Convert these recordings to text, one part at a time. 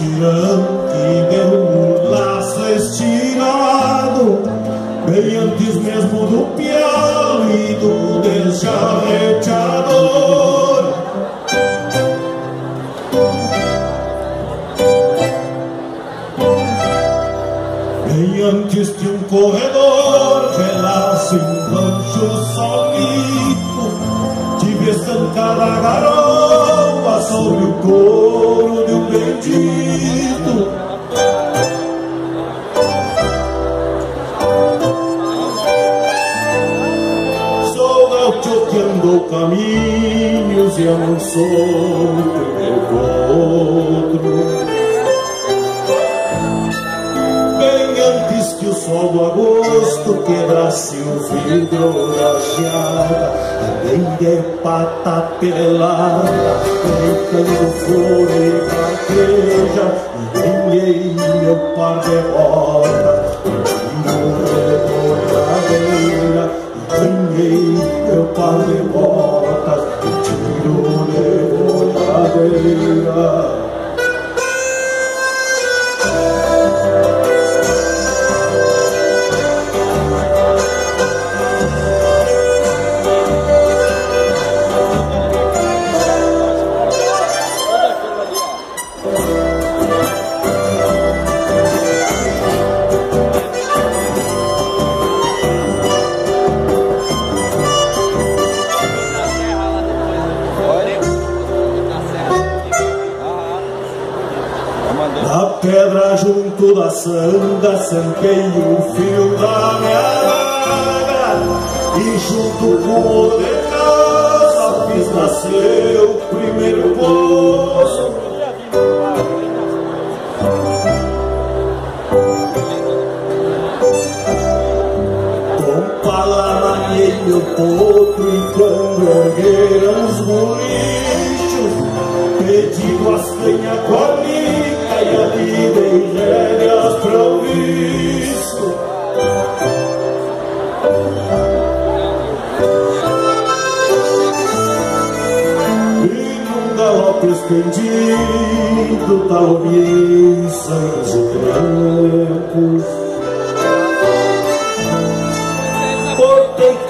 que deu um laço estirado, bem antes mesmo do pialo e do descharreteador. Bem antes de um corredor, relaxa em rancho solito, tive estancada a garoa sobre o couro Andou caminhos e eu não sou o outro. Bem antes que o sol do agosto quebrasse o vidro da geada, andei de pata pelada, brincando flor e carqueja, e ganhei meu par de rodas, Father, pedra junto da sanga Sanquei o fio da minha daga E junto com o de casa Fiz nascer o primeiro poço. Com pala maniei o potro E quando ergueram os bolichos Pedindo as canhas ali dei rédeas pra o visto E num galope estendido Talvez sangue de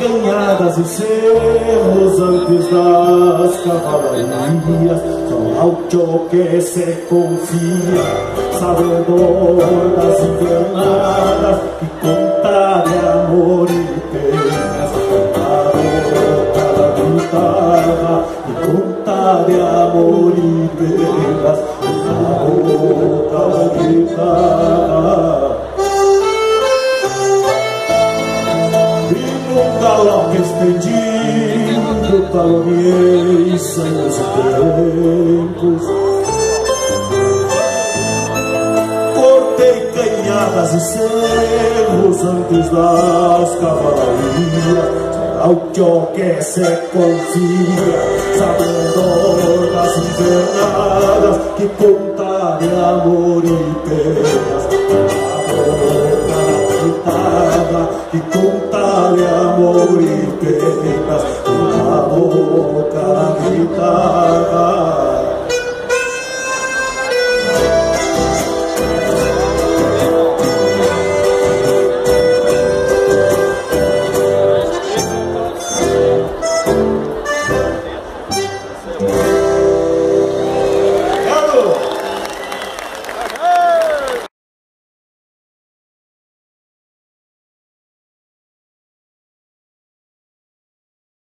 canhadas e cerros antes das cavalarias. Só ao que se confia, sabedor das invernadas, que conta de amor e penas. A boca gritada, e conta de amor e E num galope estendido Caloriei seus tempos Cortei canhadas e cerros Antes das cavalarias ao que se confia, sabedor das invernadas que conta de amor e penas.